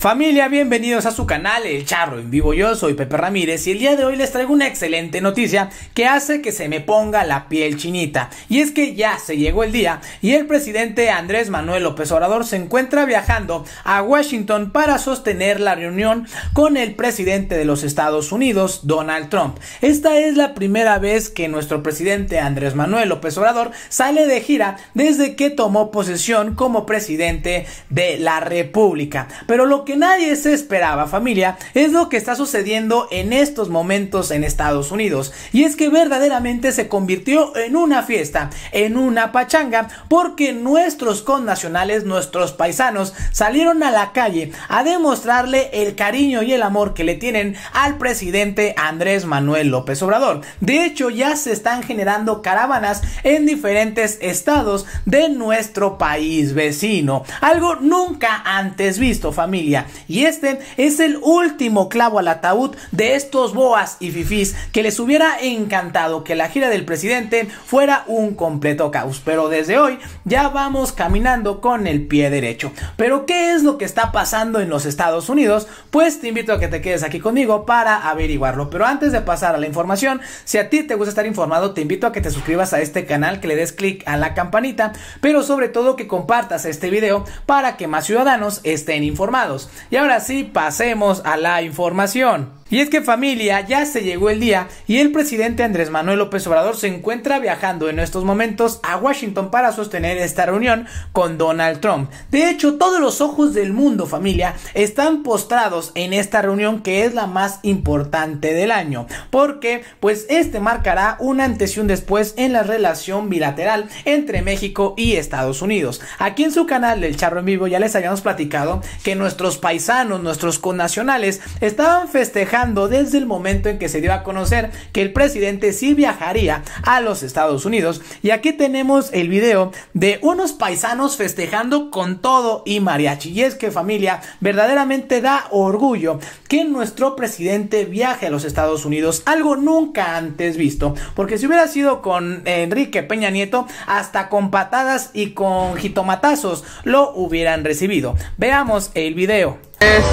Familia, bienvenidos a su canal El Charro en vivo. Yo soy Pepe Ramírez y el día de hoy les traigo una excelente noticia que hace que se me ponga la piel chinita. Y es que ya se llegó el día y el presidente Andrés Manuel López Obrador se encuentra viajando a Washington para sostener la reunión con el presidente de los Estados Unidos, Donald Trump. Esta es la primera vez que nuestro presidente Andrés Manuel López Obrador sale de gira desde que tomó posesión como presidente de la República. Pero lo que nadie se esperaba familia es lo que está sucediendo en estos momentos en Estados Unidos. Y es que verdaderamente se convirtió en una fiesta, en una pachanga porque nuestros connacionales, nuestros paisanos salieron a la calle a demostrarle el cariño y el amor que le tienen al presidente Andrés Manuel López Obrador. De hecho ya se están generando caravanas en diferentes estados de nuestro país vecino, algo nunca antes visto familia y este es el último clavo al ataúd de estos boas y fifís que les hubiera encantado que la gira del presidente fuera un completo caos. Pero desde hoy ya vamos caminando con el pie derecho. Pero ¿qué es lo que está pasando en los Estados Unidos? Pues te invito a que te quedes aquí conmigo para averiguarlo. Pero antes de pasar a la información, si a ti te gusta estar informado, te invito a que te suscribas a este canal, que le des clic a la campanita, pero sobre todo que compartas este video para que más ciudadanos estén informados. Y ahora sí, pasemos a la información. Y es que familia, ya se llegó el día y el presidente Andrés Manuel López Obrador se encuentra viajando en estos momentos a Washington para sostener esta reunión con Donald Trump. De hecho, todos los ojos del mundo familia están postrados en esta reunión que es la más importante del año, porque pues este marcará un antes y un después en la relación bilateral entre México y Estados Unidos. Aquí en su canal del Charro en Vivo ya les habíamos platicado que nuestros paisanos, nuestros connacionales estaban festejando desde el momento en que se dio a conocer que el presidente sí viajaría a los Estados Unidos. Y aquí tenemos el video de unos paisanos festejando con todo y mariachi. Y es que familia, verdaderamente da orgullo que nuestro presidente viaje a los Estados Unidos, algo nunca antes visto. Porque si hubiera sido con Enrique Peña Nieto, hasta con patadas y con jitomatazos lo hubieran recibido. Veamos el video. Es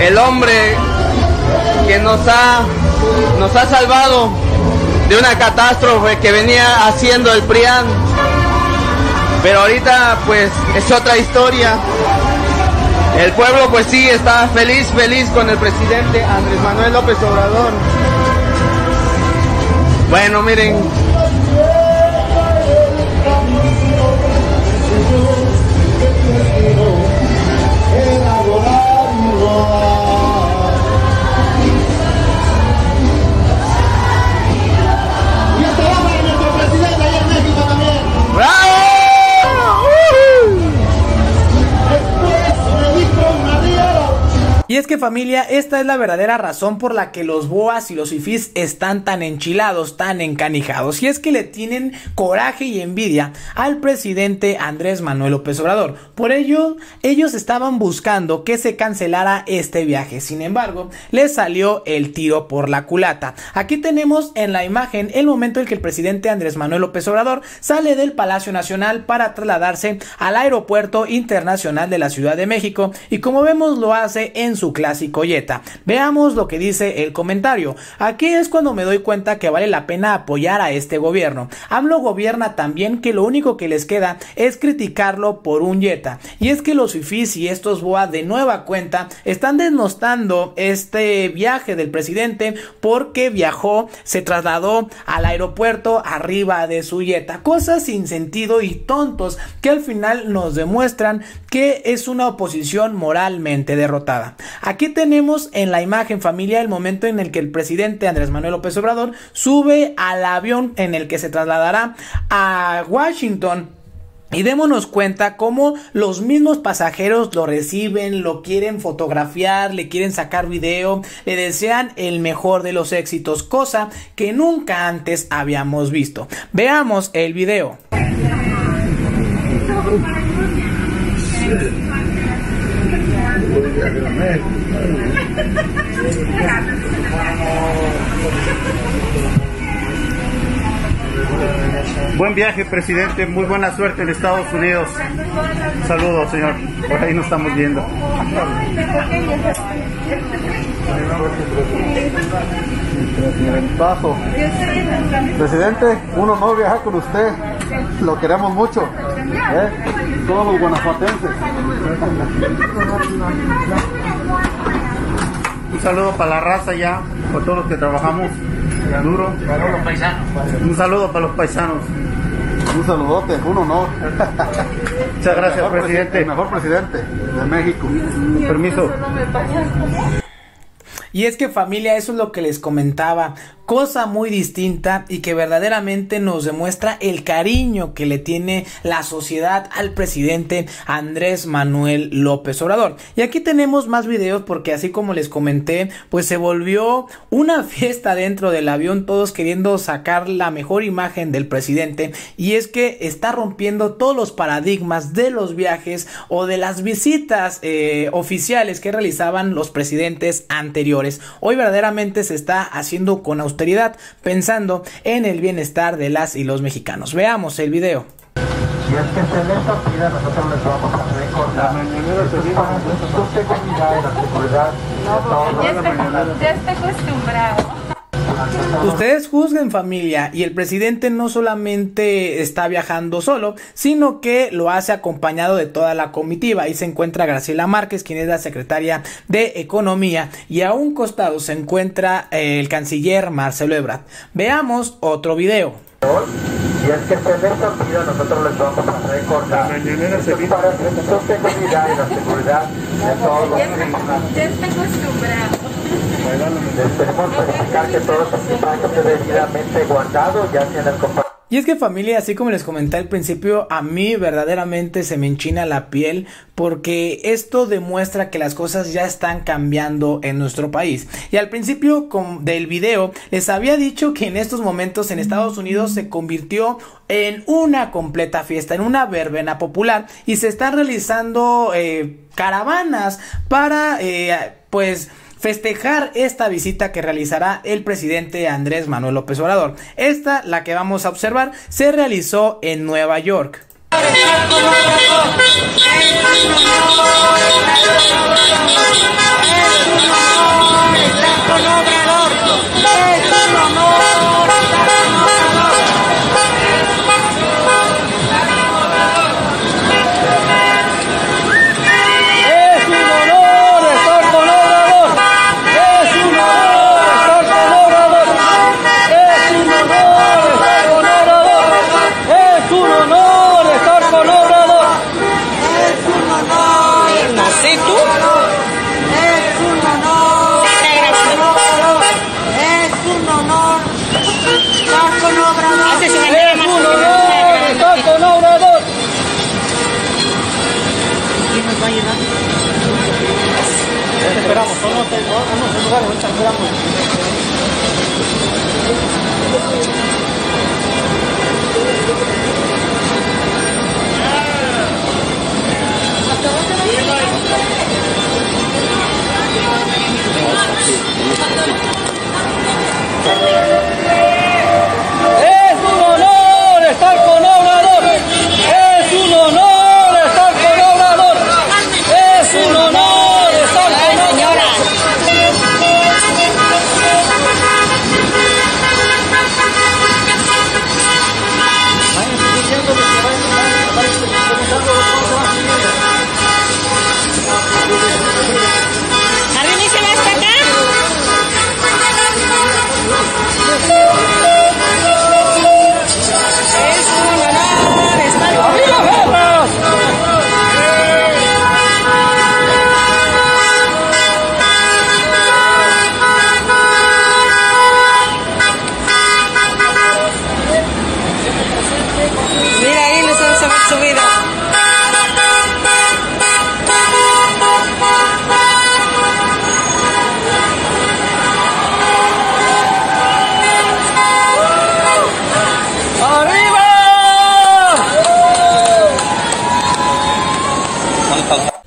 el hombre que nos ha, nos ha salvado de una catástrofe que venía haciendo el PRIAN. Pero ahorita pues es otra historia. El pueblo pues sí está feliz, feliz con el presidente Andrés Manuel López Obrador. Bueno, miren, que familia, esta es la verdadera razón por la que los boas y los fifís están tan enchilados, tan encanijados. Y es que le tienen coraje y envidia al presidente Andrés Manuel López Obrador. Por ello, ellos estaban buscando que se cancelara este viaje. Sin embargo, les salió el tiro por la culata. Aquí tenemos en la imagen el momento en que el presidente Andrés Manuel López Obrador sale del Palacio Nacional para trasladarse al Aeropuerto Internacional de la Ciudad de México. Y como vemos, lo hace en su clásico Jetta. Veamos lo que dice el comentario. Aquí es cuando me doy cuenta que vale la pena apoyar a este gobierno. AMLO gobierna también que lo único que les queda es criticarlo por un Jetta. Y es que los fifis y estos boa de nueva cuenta están denostando este viaje del presidente porque viajó, se trasladó al aeropuerto arriba de su Jetta. Cosas sin sentido y tontos que al final nos demuestran que es una oposición moralmente derrotada. Aquí tenemos en la imagen familia el momento en el que el presidente Andrés Manuel López Obrador sube al avión en el que se trasladará a Washington y démonos cuenta cómo los mismos pasajeros lo reciben, lo quieren fotografiar, le quieren sacar video, le desean el mejor de los éxitos, cosa que nunca antes habíamos visto. Veamos el video. Buen viaje, presidente. Muy buena suerte en Estados Unidos. Saludos, señor. Por ahí nos estamos viendo. Presidente, un honor viajar con usted. Lo queremos mucho. ¿eh? Todos los guanajuatenses. Un saludo para la raza ya, para todos los que trabajamos duro. Un saludo para los paisanos. Un saludote, un honor. Muchas gracias, presidente. El mejor presidente de México. Permiso. Y es que familia, eso es lo que les comentaba, cosa muy distinta y que verdaderamente nos demuestra el cariño que le tiene la sociedad al presidente Andrés Manuel López Obrador. Y aquí tenemos más videos porque así como les comenté, pues se volvió una fiesta dentro del avión, todos queriendo sacar la mejor imagen del presidente y es que está rompiendo todos los paradigmas de los viajes o de las visitas eh, oficiales que realizaban los presidentes anteriores. Hoy verdaderamente se está haciendo con austeridad, pensando en el bienestar de las y los mexicanos. Veamos el video. Y es que nosotros les vamos a recordar. Esto es para su seguridad y la seguridad de todos. Ya está, ya está acostumbrado. Ustedes juzguen familia y el presidente no solamente está viajando solo, sino que lo hace acompañado de toda la comitiva. Ahí se encuentra Graciela Márquez, quien es la secretaria de Economía, y a un costado se encuentra eh, el canciller Marcelo Ebrard. Veamos otro video. Y es que nosotros les vamos a recordar. Esto es para su seguridad y la seguridad de todos los Ya está, mexicanos. ya está acostumbrado. Y es que familia, así como les comenté al principio, a mí verdaderamente se me enchina la piel porque esto demuestra que las cosas ya están cambiando en nuestro país. Y al principio del video les había dicho que en estos momentos en Estados Unidos se convirtió en una completa fiesta, en una verbena popular y se están realizando eh, caravanas para eh, pues festejar esta visita que realizará el presidente Andrés Manuel López Obrador. Esta, la que vamos a observar, se realizó en Nueva York.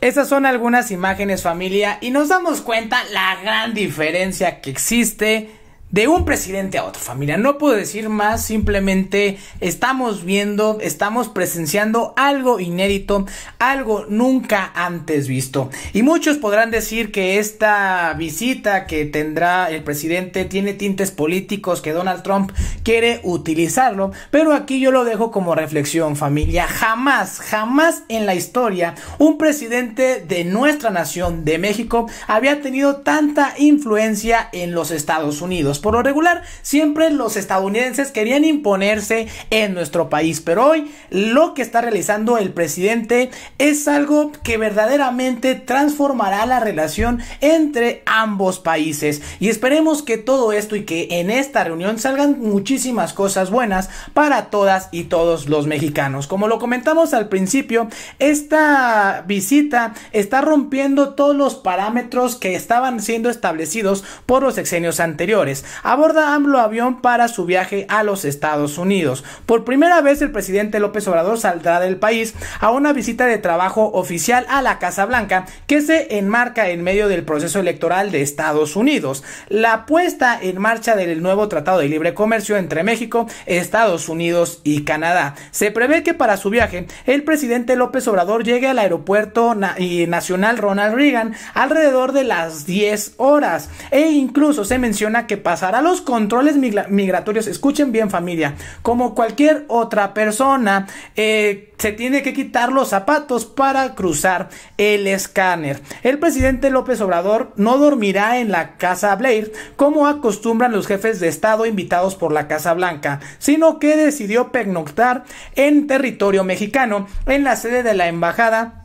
Esas son algunas imágenes familia y nos damos cuenta la gran diferencia que existe de un presidente a otro, familia. No puedo decir más, simplemente estamos viendo, estamos presenciando algo inédito, algo nunca antes visto. Y muchos podrán decir que esta visita que tendrá el presidente tiene tintes políticos, que Donald Trump quiere utilizarlo, pero aquí yo lo dejo como reflexión, familia. Jamás, jamás en la historia un presidente de nuestra nación, de México, había tenido tanta influencia en los Estados Unidos. Por lo regular, siempre los estadounidenses querían imponerse en nuestro país, pero hoy lo que está realizando el presidente es algo que verdaderamente transformará la relación entre ambos países. Y esperemos que todo esto y que en esta reunión salgan muchísimas cosas buenas para todas y todos los mexicanos. Como lo comentamos al principio, esta visita está rompiendo todos los parámetros que estaban siendo establecidos por los sexenios anteriores aborda AMLO avión para su viaje a los Estados Unidos. Por primera vez el presidente López Obrador saldrá del país a una visita de trabajo oficial a la Casa Blanca que se enmarca en medio del proceso electoral de Estados Unidos. La puesta en marcha del nuevo Tratado de Libre Comercio entre México, Estados Unidos y Canadá. Se prevé que para su viaje el presidente López Obrador llegue al aeropuerto nacional Ronald Reagan alrededor de las 10 horas e incluso se menciona que pasará los controles migratorios, escuchen bien familia, como cualquier otra persona, eh, se tiene que quitar los zapatos para cruzar el escáner. El presidente López Obrador no dormirá en la Casa Blair como acostumbran los jefes de Estado invitados por la Casa Blanca, sino que decidió pernoctar en territorio mexicano, en la sede de la embajada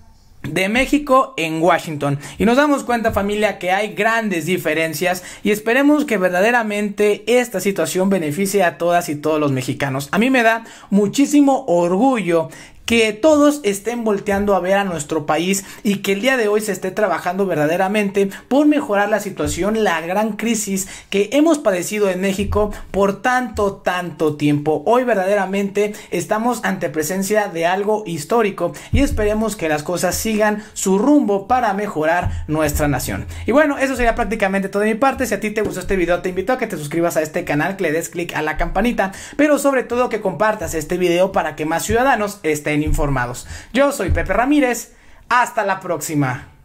de México en Washington. Y nos damos cuenta familia que hay grandes diferencias y esperemos que verdaderamente esta situación beneficie a todas y todos los mexicanos. A mí me da muchísimo orgullo que todos estén volteando a ver a nuestro país y que el día de hoy se esté trabajando verdaderamente por mejorar la situación, la gran crisis que hemos padecido en México por tanto, tanto tiempo. Hoy verdaderamente estamos ante presencia de algo histórico y esperemos que las cosas sigan su rumbo para mejorar nuestra nación. Y bueno, eso sería prácticamente todo de mi parte. Si a ti te gustó este video, te invito a que te suscribas a este canal, que le des clic a la campanita, pero sobre todo que compartas este video para que más ciudadanos estén informados. Yo soy Pepe Ramírez, hasta la próxima.